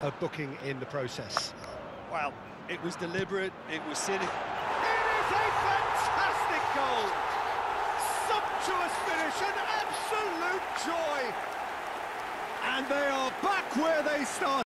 A booking in the process. Well, it was deliberate, it was cynical. It is a fantastic goal! Sumptuous finish, an absolute joy! And they are back where they started.